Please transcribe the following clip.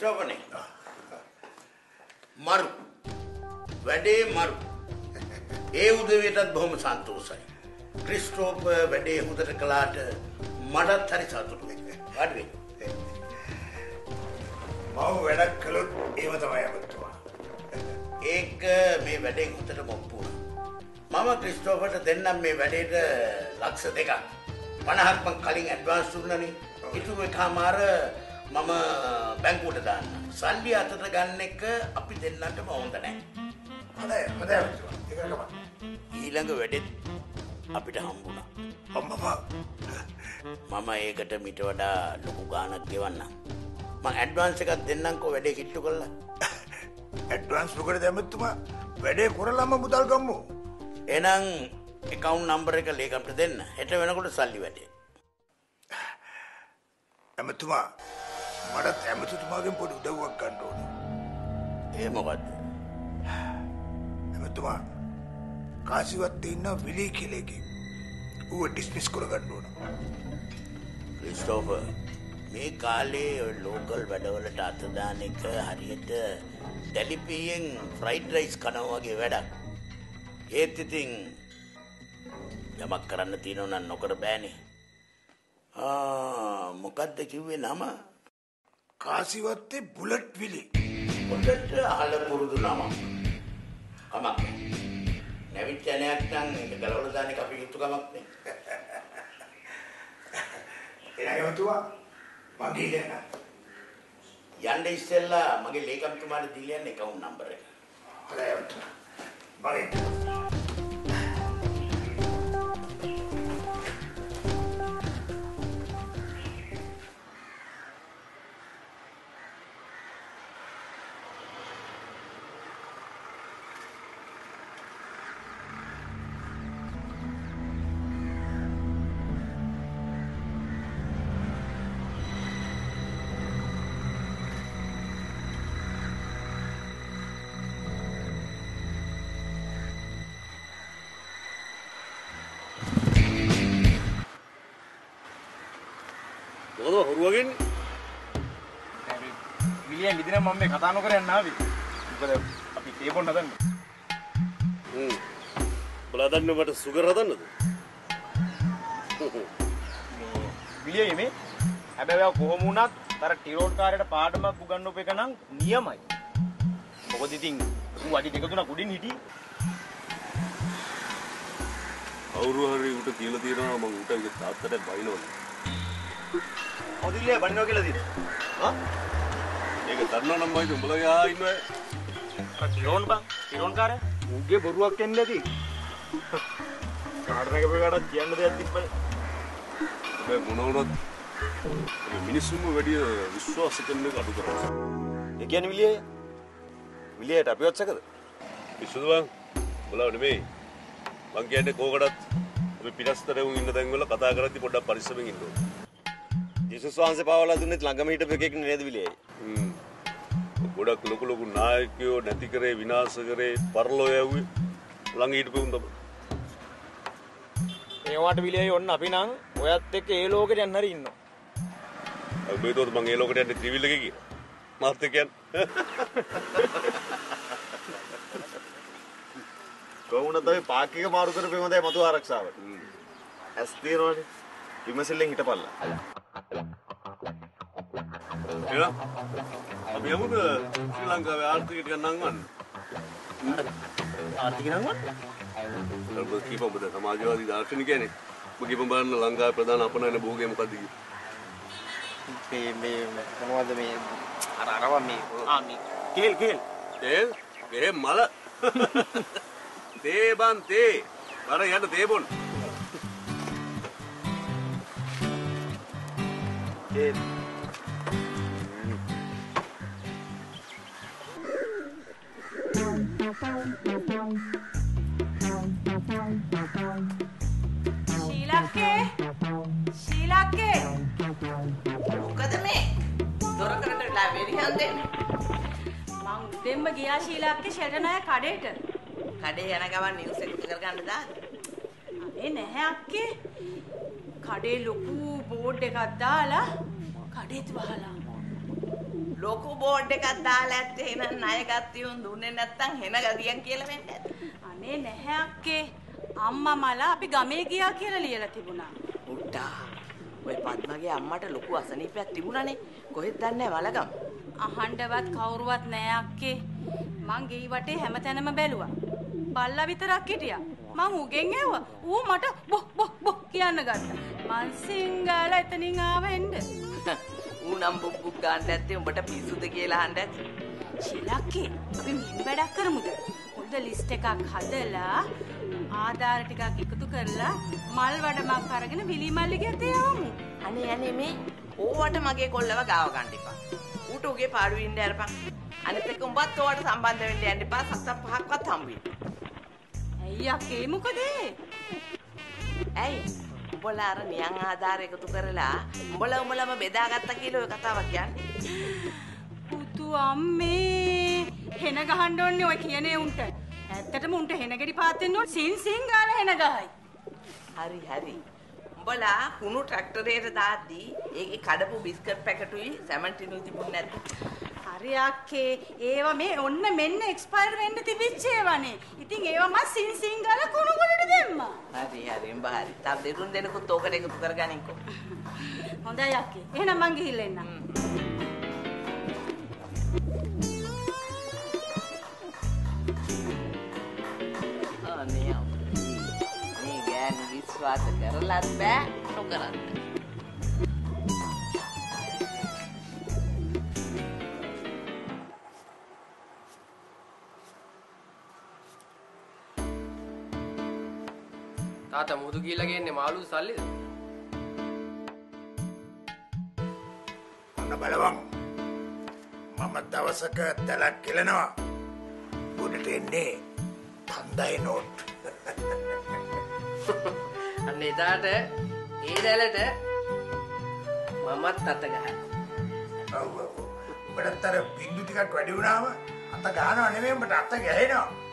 ක්‍රිස්ටෝෆනේ මරු. වැඩේ මරු. ඒ උදවියටත් බොහොම සන්තෝසයි ක්‍රිස්ටෝප වැඩේ හොඳට කළාට මටත් හරි සතුටුයි අඩුවේ මම වැඩක් කළොත් ඒව තමයි ඇමතුමා. ඒක මේ වැඩෙන් හොඳට මොප්පු මම ක්‍රිස්ටෝපට දෙන්නම් මේ වැඩේට ලක්ෂ දෙකක්. පණහක් මං කලින් ඇඩ්වාන්ස් දුන්නනේ. ඉතුරු එකමාර මම බැංකුවට දාන්න සල්ලි අතට ගන්න එක අපි දෙන්නටම හොඳ නැහැ හොඳයි හොඳයි ඇමතුමා. ඒක තමයි. ඊළඟ වැඩෙත් අපිට හම්බුණා අම්මපා මම ඒකට මිට වඩා ලොකු ගානක් ගෙවන්න මං ඇඩ්වාන්ස් එකක් දෙන්නම්කෝ වැඩේ කිට්ටු කරලා ඇඩ්වාන්ස් මොකටද ඇමතුමා? වැඩේ කරලම මුදල් ගම්මු. එනම් එකවුන් නම්බර එක ලේකම්ට දෙන්න හෙට වෙනකොට සල්ලි වැඩේ ඇමතුමා මටත් ඇමතුතුමාගෙන් පොඩි උදව්වක් ගන්න ඕනේ. ඒ මොකක්ද ඇමතුමා කාසිවත් ඉන්න විලි කෙලෙකින් ඌව ඩිස්මිස් කරගන්න ඕන. ක්‍රිස්ටෝෆ මේ කාලේ ලෝකල් වැඩවලට අතදාන එක හරියට දැලිපියෙන් ෆ්‍රයිඩ් රයිස් කනවගේ වැඩක් ඒත් ඉතින් යමක් කරන්න තියෙනව නම් නොකර බෑනේ ආ, මොකක්ද කිව්වේ නම කාසිවත්තේ බුලට් විලි. පොඩට අහල පුරුදු නම කමක්. නැවිච්ච ඇනයක් නම් ඒක ගලවලා දාන එක අපි යුතු කමක් නෑ එන ඇමතුමා මගේ දෙන්න. යන්න ඉස්සෙල්ලා මගේ ලේකම්තුමාට දීලා යන්න එකවුන් නම්බර එක හොඳයි ඇමතුමා. මගේ මොකද හොරුවගෙන් විලියන් ඉදින මම මේ කතා නොකර යන්න ආවේ. මොකද අපි තේපොන් හදන්න. බලාදන්න මට සුගර හදන්නද මේ විලියන් මේ හැබැයි කොහොම වුණත් අර ටිරෝඩ් කාර්යයට පාඩමක් උගන්වපු එක නම් නියමයි. මොකද ඉතින් ඌ අඩි දෙක තුනක් උඩින් හිටියේ. කවුරු හරි උට කියලා තියෙනවා මම උට ඒක තාත්තට බයිනවනේ මොදිල්ලේ බන්නෝ කියලා තියෙනවා. හා? ඒක දන්නවා නම් මයිද උඹලගේ ආ ඉන්නවා ටිරෝන් බං ටිරෝන් කාර්ය ඌගේ බොරුවක් එන්නේ නැති. කාඩ් එකක පෙකට කියන්න දෙයක් තිබ්බනේ. හැබැයි මොන වුණත් මේ මිනිස්සුන්ව වැඩි විශ්වාස කරන එක අඩු කරනවා ඒ කියන්නේ විලිය විලියට අපි ඔච්චකද? විශ්වද බං උඹලව නෙමෙයි මං කියන්නේ කෝකටත් අපි පිටස්තර වුන් ඉන්න තැන්වල කතා කරද්දි පොඩ්ඩක් පරිස්සමෙන් ඉන්න ඕනේ ජේසුස් වහන්සේ පාවලා දුන්නෙත් ළඟම හිටපු එකෙක් නේද විලියයි? හ්ම්. ගොඩක් ලොකු ලොකු නායකයෝ නැති කරේ විනාශ කරේ පරලෝ යව්වේ ළඟ හිටපු උන් තමයි ඒවට විලියයි ඔන්න අපි නම් ඔයත් එක්ක ඒ ලෝකෙට යන්න හරි ඉන්නවා. බේතෝද මං ඒ ලෝකෙට යන්නේ ත්‍රිවිල් එකේ කියලා මාත් එක්ක යන්න කොහොමද අපි පාක් එක මාරු කරපේ හොඳයි මතු ආරක්ෂාවට. ඇස් තියනවනේ. විමසිල්ලෙන් හිටපල්ලා. එහෙනම් අපි යමුද ශ්‍රී ලංකාවේ ආර්ථිකයට ගන්නන් වන්න ආර්ථික නම් ඔබ කීප ඔබද සමාජවාදී දාර්ශනිකයනේ ඔබ කීප බලන්න ලංකාවේ ප්‍රධාන අපනයන භෝගය මොකද්ද මේ මේ මොනවද මේ අර අරව මේ ආ මේ කේල් කේල් තේල් ගේ මල තේ බන් තේ බර යන්න තේ බොන්න කේල් ශීලක්කේ ශීලක්කේ මොකද මේ? දොරකරට වෙලා වෙරිහන් දෙන්නේ. මං උදෙන්ම ගියා ශීලක්කේ ෂෙල්ටන් අය කඩේට. කඩේ යන ගමන් නිවුස් එක කරගන්න දාද අනේ නැහැ අක්කේ. කඩේ ලොකු බෝඩ් එකක් දාලා කඩේත් වහලා ලොකු බෝඩ් එකක් දාලා ඇත්තේ එහෙනම් ණය ගත්තියුන් දුන්නේ නැත්තම් හෙන ගදියන් කියලා වෙන්නේ නැද්ද? අනේ නැහැ අක්කේ. අම්මා මලා අපි ගමේ ගියා කියලා ලියලා තිබුණා. උට්ටා. ඔය පද්මගේ අම්මට ලොකු අසනීපයක් තිබුණානේ. කොහෙද දන්නේ වලගම්. අහන්නවත් කවුරුවත් නෑ අක්කේ. මං ගෙයි වටේ හැමතැනම බැලුවා. බල්ලා විතරක් හිටියා. මං උගෙන් ඇහුවා. ඌ මට බොහ් බොහ් කියන්න ගත්තා. මං සිංගල එතනින් ආවෙන්න. ඌ නම් බුක් බුක් ගන්න ඇත්තේ උඹට පිස්සුද කියලා අහන්න ඇති. ශිලක්කේ අපි මෙහෙම වැඩක් කරමුද? හොඳ ලිස්ට් එකක් හදලා ආධාර ටිකක් එකතු කරලා මල් වඩමක් අරගෙන විලි මල්ලිගේ අතේ යවමු. අනේ අනේ මේ ඕවට මගේ කොල්ලව ගාව ගන්න එපා. ඌට උගේ පාඩුවේ ඉන්න අරපන්. අනිත් එක උඹත් ඕවට සම්බන්ධ වෙන්න යන්න එපා. සත්ත පහක්වත් හම්බ වෙන්න. ඇයි අක්කේ මොකද? ඇයි? උඹලා අර නියං ආධාර එකතු කරලා උඹලා උඹලම බෙදාගත්තා කියලා ඔය කතාවක් කියන්නේ. පුතු අම්මේ හෙන ගහන්න ඕනේ ඔය කියනේ උන්ට. ඇත්තටම උන්ට හෙන ගෙඩි පාත් වෙන්න ඕනේ සින් සින් ගාලා හෙන ගහයි. හරි හරි. උඹලා කුණු ට්‍රැක්ටරේට දාද්දී ඒකේ කඩපු බිස්කට් පැකටුයි සැමන්ටිනුයි තිබුණ නැද්ද? හරි අක්කේ ඒවා මේ ඔන්න මෙන්න එක්ස්පයර් වෙන්න තිබිච්ච ඒවානේ. ඉතින් ඒවා මම සින් සින් ගාලා කුණු ගොඩට දැම්මා. හරි හරි උඹ හරි. තව දෙතුන් දෙනෙකුත් ඕකට එකතු කරගනින්කෝ. හොඳයි අක්කේ. එහෙනම් මං ගිහිල්ලා එන්නම්. අනේ අප්පී. මේ ගෑනු විශ්වාස කරලත් බෑ නොකරත් තාතා මුහුදු කියලා ගන්නේ මාළු සල්ලිද? ඔන්න බලවන් මම දවසක තැලක් කෙලනවා උඩට එන්නේ තන්දයි නෝට්. අන්න එදාට ඒ දැලට මමත් අත ගහනවා. ඔව් ඔව්. අර බින්දු ටිකක් වැඩි වුණාම අත ගහනව නෙමෙයි උඹට අත ගැහෙනවා